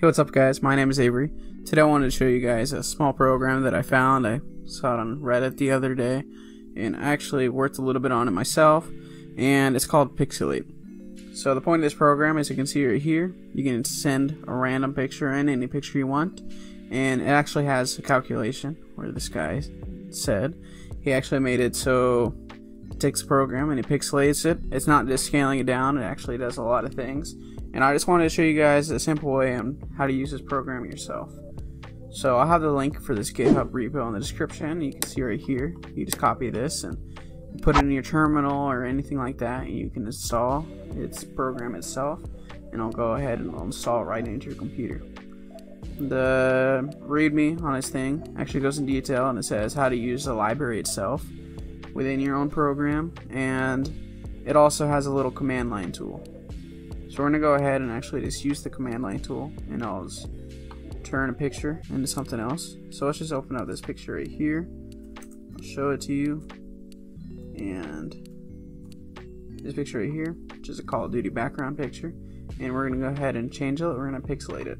Hey, what's up, guys? My name is Avery. Today I wanted to show you guys a small program that I found. I saw it on Reddit the other day, and actually worked a little bit on it myself, and it's called Pyxelate. So the point of this program as you can see right here, you can send a random picture in, any picture you want, and it actually has a calculation where this guy said he actually made it so it takes a program and it pixelates it. It's not just scaling it down, it actually does a lot of things. And I just wanted to show you guys a simple way on how to use this program yourself. So I'll have the link for this GitHub repo in the description. You can see right here. You just copy this and put it in your terminal or anything like that and you can install its program itself and I'll go ahead and install it right into your computer. The README on this thing actually goes in detail and it says how to use the library itself within your own program and it also has a little command line tool. So we're going to go ahead and actually just use the command line tool and I'll just turn a picture into something else. So let's just open up this picture right here. I'll show it to you. And this picture right here, which is a Call of Duty background picture. And we're going to go ahead and change it. We're going to pixelate it.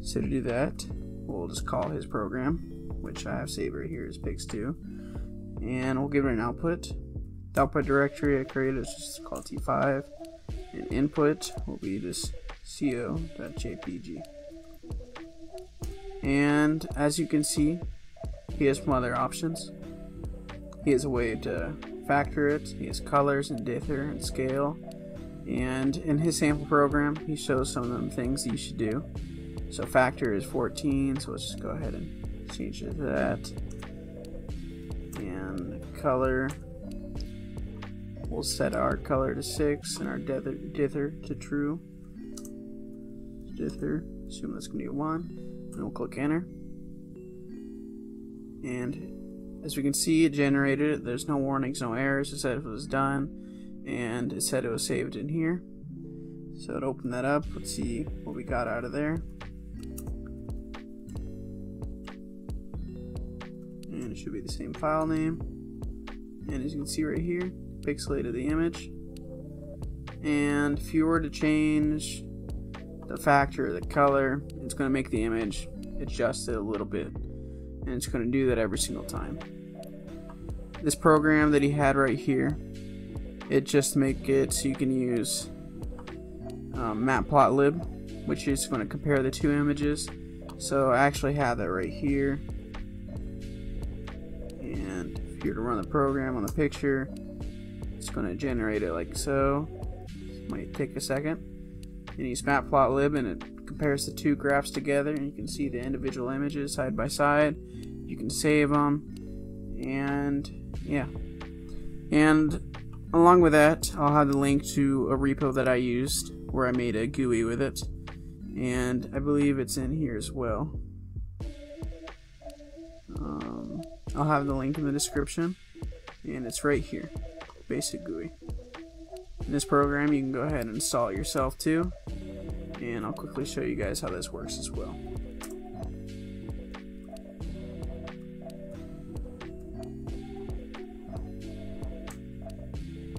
So to do that, we'll just call his program, which I have saved right here is Pix2. And we'll give it an output. The output directory I created is just called T5 and input will be this co.jpg and as you can see he has some other options. He has a way to factor it. He has colors and dither and scale. And in his sample program he shows some of them things you should do. So factor is 14 so let's just go ahead and change it to that. And color We'll set our color to 6 and our dither, dither to true. Dither, assume that's going to be 1. And we'll click enter. And as we can see, it generated it. There's no warnings, no errors. It said it was done. And it said it was saved in here. So to open that up, let's see what we got out of there. And it should be the same file name. And as you can see right here, pixelated the image. And if you were to change the factor, or the color, it's going to make the image adjust it a little bit. And it's going to do that every single time. This program that he had right here, it just make it so you can use um, matplotlib, which is going to compare the two images. So I actually have that right here. And if you were to run the program on the picture, it's going to generate it like so. This might take a second. And use matplotlib and it compares the two graphs together and you can see the individual images side by side. You can save them and yeah. And along with that, I'll have the link to a repo that I used where I made a GUI with it. And I believe it's in here as well. Um, I'll have the link in the description and it's right here basic GUI. In this program you can go ahead and install it yourself too and I'll quickly show you guys how this works as well.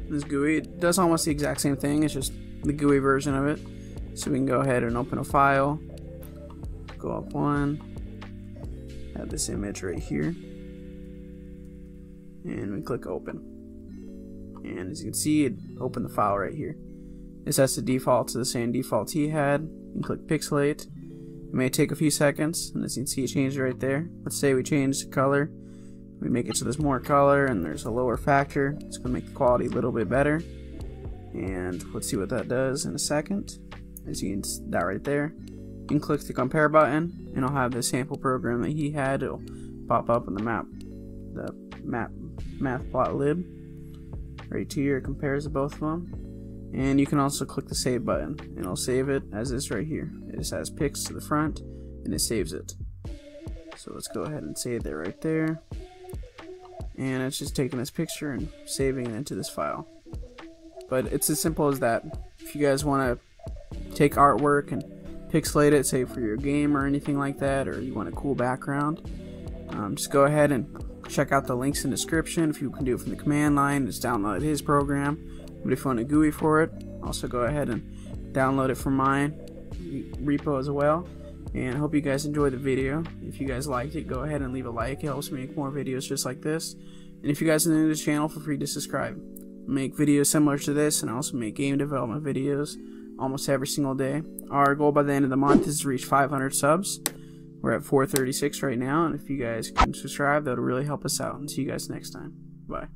This GUI it does almost the exact same thing, it's just the GUI version of it. So we can go ahead and open a file, go up one, have this image right here, and we click open and as you can see it opened the file right here. This has to default to the same default he had. And click pixelate. It may take a few seconds and as you can see it changed right there. Let's say we change the color. We make it so there's more color and there's a lower factor. It's going to make the quality a little bit better. And let's see what that does in a second. As you can see that right there. You can click the compare button and I'll have the sample program that he had. It'll pop up in the map the map matplotlib right here it compares both of them and you can also click the save button. And it'll save it as this right here. It just has pix to the front and it saves it. So let's go ahead and save that right there. And it's just taking this picture and saving it into this file. But it's as simple as that. If you guys want to take artwork and pixelate it say for your game or anything like that or you want a cool background um, just go ahead and check out the links in the description if you can do it from the command line just download his program but if you want a GUI for it also go ahead and download it from mine repo as well And I hope you guys enjoyed the video. If you guys liked it, go ahead and leave a like. It helps me make more videos just like this. And if you guys are new to the channel, feel free to subscribe. I make videos similar to this, and I also make game development videos almost every single day. Our goal by the end of the month is to reach 500 subs. We're at 436 right now, and if you guys can subscribe, that'll really help us out. And see you guys next time. Bye.